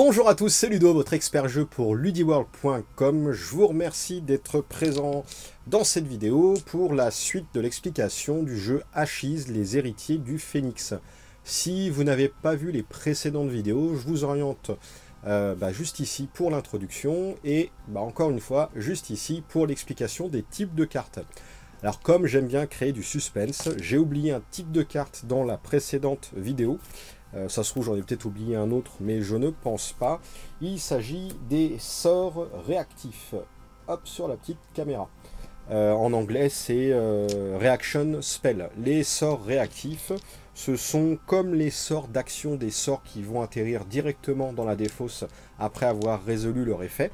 Bonjour à tous, c'est Ludo, votre expert jeu pour ludiworld.com. Je vous remercie d'être présent dans cette vidéo pour la suite de l'explication du jeu Ashes, les héritiers du Phénix. Si vous n'avez pas vu les précédentes vidéos, je vous oriente euh, bah, juste ici pour l'introduction et bah, encore une fois juste ici pour l'explication des types de cartes. Alors comme j'aime bien créer du suspense, j'ai oublié un type de carte dans la précédente vidéo. Euh, ça se trouve, j'en ai peut-être oublié un autre, mais je ne pense pas. Il s'agit des sorts réactifs. Hop, sur la petite caméra. Euh, en anglais, c'est euh, Reaction Spell. Les sorts réactifs, ce sont comme les sorts d'action des sorts qui vont atterrir directement dans la défausse après avoir résolu leur effet.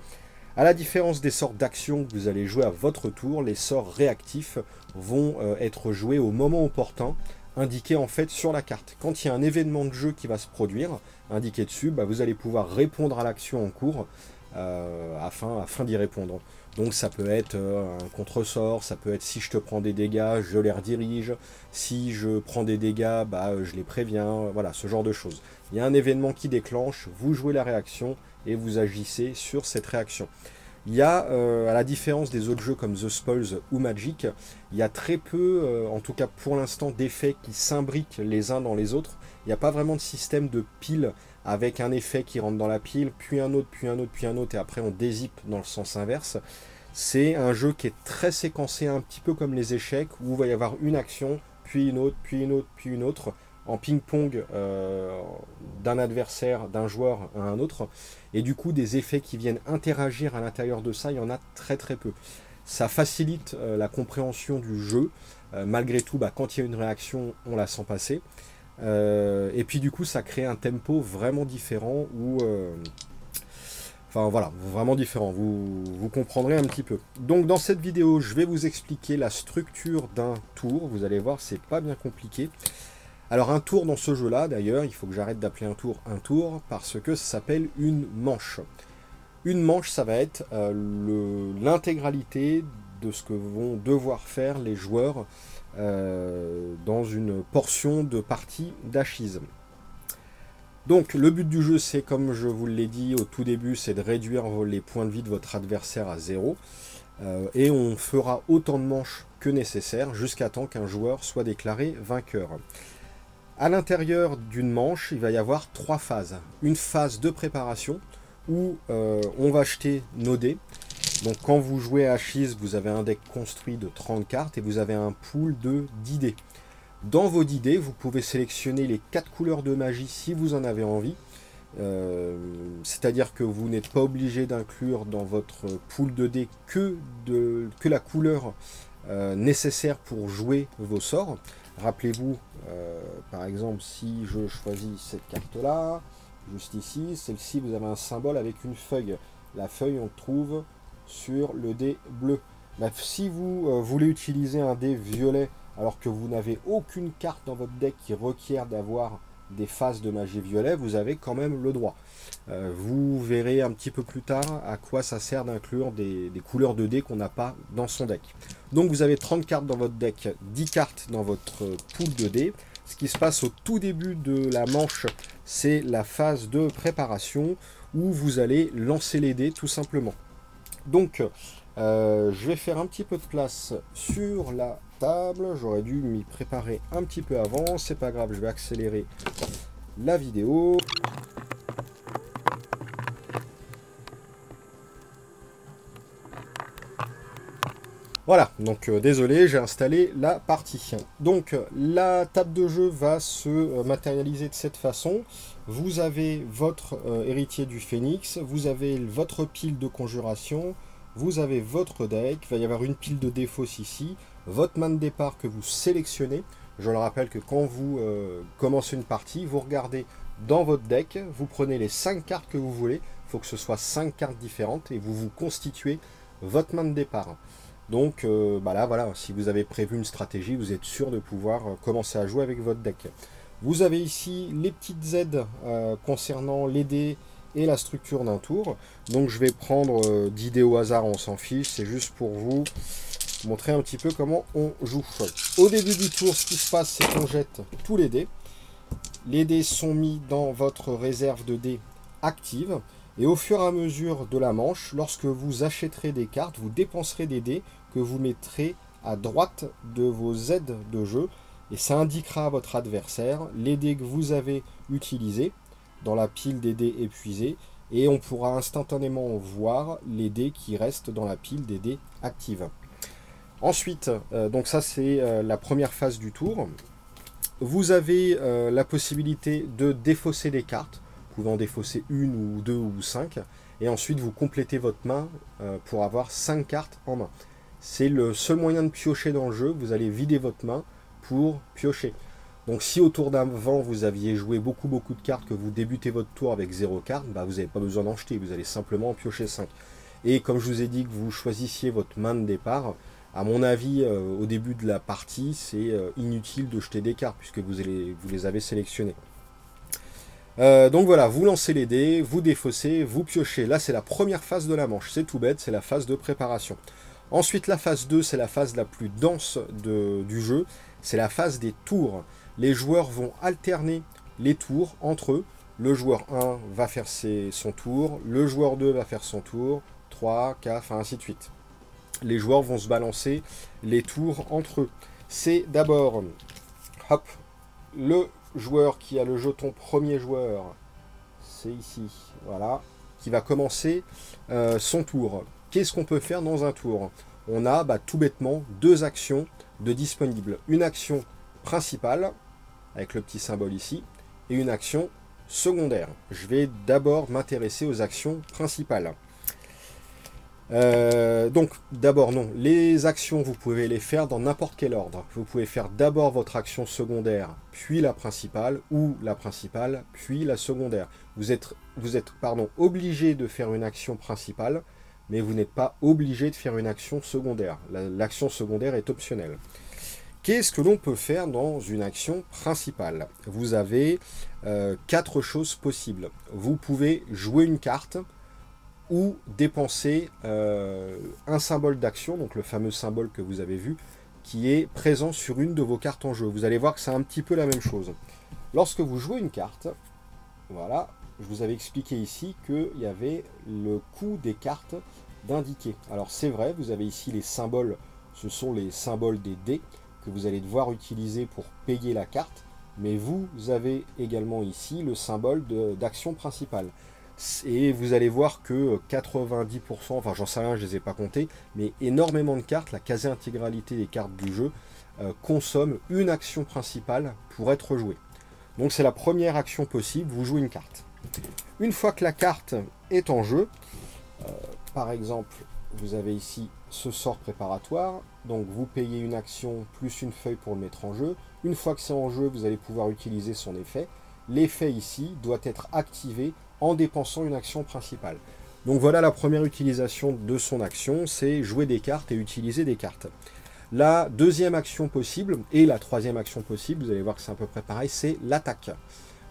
À la différence des sorts d'action que vous allez jouer à votre tour, les sorts réactifs vont être joués au moment opportun indiqué en fait sur la carte. Quand il y a un événement de jeu qui va se produire, indiqué dessus, bah, vous allez pouvoir répondre à l'action en cours euh, afin, d'y répondre. Donc ça peut être euh, un contre-sort, ça peut être si je te prends des dégâts, je les redirige, si je prends des dégâts, bah, je les préviens, voilà, ce genre de choses. Il y a un événement qui déclenche, vous jouez la réaction et vous agissez sur cette réaction. Il y a, euh, à la différence des autres jeux comme The Spoils ou Magic, il y a très peu, euh, en tout cas pour l'instant, d'effets qui s'imbriquent les uns dans les autres. Il n'y a pas vraiment de système de pile avec un effet qui rentre dans la pile, puis un autre, puis un autre, puis un autre, et après on dézippe dans le sens inverse. C'est un jeu qui est très séquencé, un petit peu comme les échecs, où il va y avoir une action, puis une autre, puis une autre, puis une autre, en ping-pong euh, d'un adversaire, d'un joueur à un autre. Et du coup, des effets qui viennent interagir à l'intérieur de ça, il y en a très très peu. Ça facilite euh, la compréhension du jeu. Euh, malgré tout, bah, quand il y a une réaction, on la sent passer. et puis du coup, ça crée un tempo vraiment différent où... Enfin voilà, vraiment différent, vous, vous comprendrez un petit peu. Donc dans cette vidéo, je vais vous expliquer la structure d'un tour. Vous allez voir, c'est pas bien compliqué. Alors un tour dans ce jeu-là, d'ailleurs, il faut que j'arrête d'appeler un tour un tour, parce que ça s'appelle une manche. Une manche, ça va être euh, l'intégralité de ce que vont devoir faire les joueurs euh, dans une portion de partie d'Achise. Donc le but du jeu, c'est comme je vous l'ai dit au tout début, c'est de réduire les points de vie de votre adversaire à zéro. Euh, et on fera autant de manches que nécessaire jusqu'à temps qu'un joueur soit déclaré vainqueur. À l'intérieur d'une manche, il va y avoir trois phases. Une phase de préparation où euh, on va acheter nos dés. Donc quand vous jouez à Achise, vous avez un deck construit de 30 cartes et vous avez un pool de 10 dés. Dans vos 10 dés, vous pouvez sélectionner les 4 couleurs de magie si vous en avez envie. Euh, c'est-à-dire que vous n'êtes pas obligé d'inclure dans votre pool de dés que la couleur euh, nécessaire pour jouer vos sorts. Rappelez-vous, euh, par exemple, si je choisis cette carte-là, juste ici, celle-ci, vous avez un symbole avec une feuille. La feuille, on trouve sur le dé bleu. si vous euh, voulez utiliser un dé violet alors que vous n'avez aucune carte dans votre deck qui requiert d'avoir des phases de magie violet, vous avez quand même le droit. Euh, vous verrez un petit peu plus tard à quoi ça sert d'inclure des, couleurs de dés qu'on n'a pas dans son deck. Donc vous avez 30 cartes dans votre deck, 10 cartes dans votre pool de dés. Ce qui se passe au tout début de la manche, c'est la phase de préparation où vous allez lancer les dés tout simplement. Donc euh, je vais faire un petit peu de place sur la J'aurais dû m'y préparer un petit peu avant. C'est pas grave, je vais accélérer la vidéo. Voilà, donc euh, désolé, j'ai installé la partie. Donc la table de jeu va se euh, matérialiser de cette façon. Vous avez votre euh, héritier du phénix, vous avez votre pile de conjuration, vous avez votre deck, il va y avoir une pile de défauts ici, votre main de départ que vous sélectionnez. Je le rappelle que quand vous commencez une partie, vous regardez dans votre deck, vous prenez les 5 cartes que vous voulez, il faut que ce soit 5 cartes différentes et vous vous constituez votre main de départ. Donc euh, bah là, voilà, si vous avez prévu une stratégie, vous êtes sûr de pouvoir euh, commencer à jouer avec votre deck. Vous avez ici les petites aides euh, concernant les dés la structure d'un tour. Donc je vais prendre 10 dés au hasard, on s'en fiche, c'est juste pour vous montrer un petit peu comment on joue. Au début du tour, ce qui se passe, c'est qu'on jette tous les dés. Les dés sont mis dans votre réserve de dés active. Et au fur et à mesure de la manche, lorsque vous achèterez des cartes, vous dépenserez des dés que vous mettrez à droite de vos aides de jeu. Et ça indiquera à votre adversaire les dés que vous avez utilisés dans la pile des dés épuisés. Et on pourra instantanément voir les dés qui restent dans la pile des dés actives. Ensuite, euh, donc ça c'est euh, la première phase du tour. Vous avez euh, la possibilité de défausser des cartes, pouvant défausser une ou deux ou cinq, et ensuite vous complétez votre main pour avoir cinq cartes en main. C'est le seul moyen de piocher dans le jeu, vous allez vider votre main pour piocher. Donc si au tour d'avant vous aviez joué beaucoup beaucoup de cartes, que vous débutez votre tour avec zéro carte, bah, vous n'avez pas besoin d'en jeter, vous allez simplement en piocher 5. Et comme je vous ai dit que vous choisissiez votre main de départ, à mon avis, euh, au début de la partie, c'est euh, inutile de jeter des cartes puisque vous, vous les avez sélectionnées. Euh, donc voilà, vous lancez les dés, vous défaussez, vous piochez. Là, c'est la première phase de la manche. C'est tout bête, c'est la phase de préparation. Ensuite, la phase 2, c'est la phase la plus dense du jeu. C'est la phase des tours. Les joueurs vont alterner les tours entre eux. Le joueur 1 va faire son tour, le joueur 2 va faire son tour, 3, 4, enfin ainsi de suite les joueurs vont se balancer les tours entre eux. C'est d'abord le joueur qui a le jeton premier joueur, c'est ici, voilà, qui va commencer euh, son tour. Qu'est-ce qu'on peut faire dans un tour? On a bah, tout bêtement deux actions de disponibles. Une action principale, avec le petit symbole ici, et une action secondaire. Je vais d'abord m'intéresser aux actions principales. Euh, donc d'abord non, les actions vous pouvez les faire dans n'importe quel ordre. Vous pouvez faire d'abord votre action secondaire, puis la principale, ou la principale, puis la secondaire. Vous êtes, vous êtes pardon, obligé de faire une action principale, mais vous n'êtes pas obligé de faire une action secondaire. L'action secondaire est optionnelle. Qu'est-ce que l'on peut faire dans une action principale? Vous avez euh, quatre choses possibles. Vous pouvez jouer une carte, ou dépenser euh, un symbole d'action, donc le fameux symbole que vous avez vu, qui est présent sur une de vos cartes en jeu. Vous allez voir que c'est un petit peu la même chose. Lorsque vous jouez une carte, voilà, je vous avais expliqué ici qu'il y avait le coût des cartes d'indiquer. Alors c'est vrai, vous avez ici les symboles, ce sont les symboles des dés que vous allez devoir utiliser pour payer la carte, mais vous avez également ici le symbole d'action principale. Et vous allez voir que 90%, enfin j'en sais rien, je ne les ai pas comptés, mais énormément de cartes, la quasi-intégralité des cartes du jeu, euh, consomment une action principale pour être jouée. Donc c'est la première action possible, vous jouez une carte. Une fois que la carte est en jeu, euh, par exemple, vous avez ici ce sort préparatoire, donc vous payez une action plus une feuille pour le mettre en jeu. Une fois que c'est en jeu, vous allez pouvoir utiliser son effet. L'effet ici doit être activé en dépensant une action principale. Donc voilà la première utilisation de son action, c'est jouer des cartes et utiliser des cartes. La deuxième action possible, et la troisième action possible, vous allez voir que c'est à peu près pareil, c'est l'attaque.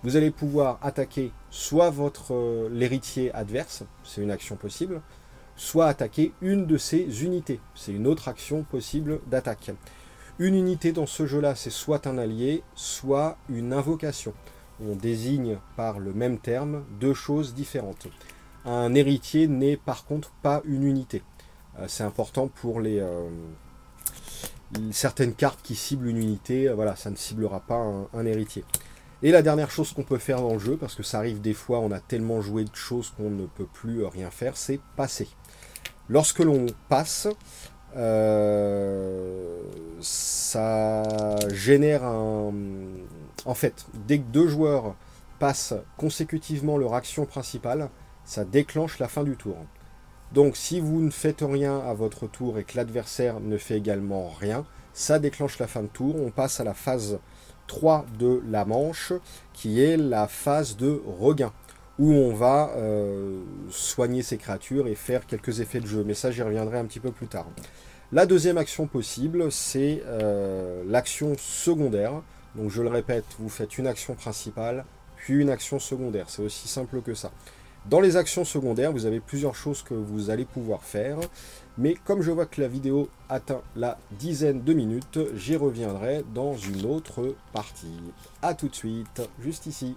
Vous allez pouvoir attaquer soit votre euh, l'héritier adverse, c'est une action possible, soit attaquer une de ses unités, c'est une autre action possible d'attaque. Une unité dans ce jeu-là, c'est soit un allié, soit une invocation on désigne par le même terme deux choses différentes. Un héritier n'est par contre pas une unité. Euh, c'est important pour les euh, certaines cartes qui ciblent une unité, euh, voilà, ça ne ciblera pas un, héritier. Et la dernière chose qu'on peut faire dans le jeu, parce que ça arrive des fois, on a tellement joué de choses qu'on ne peut plus rien faire, c'est passer. Lorsque l'on passe, ça génère un, en fait, dès que deux joueurs passent consécutivement leur action principale, ça déclenche la fin du tour. Donc si vous ne faites rien à votre tour et que l'adversaire ne fait également rien, ça déclenche la fin de tour. On passe à la phase 3 de la manche, qui est la phase de regain, où on va euh, soigner ses créatures et faire quelques effets de jeu. Mais ça, j'y reviendrai un petit peu plus tard. La deuxième action possible, c'est euh, l'action secondaire. Donc je le répète, vous faites une action principale, puis une action secondaire. C'est aussi simple que ça. Dans les actions secondaires, vous avez plusieurs choses que vous allez pouvoir faire. Mais comme je vois que la vidéo atteint la dizaine de minutes, j'y reviendrai dans une autre partie. A tout de suite, juste ici.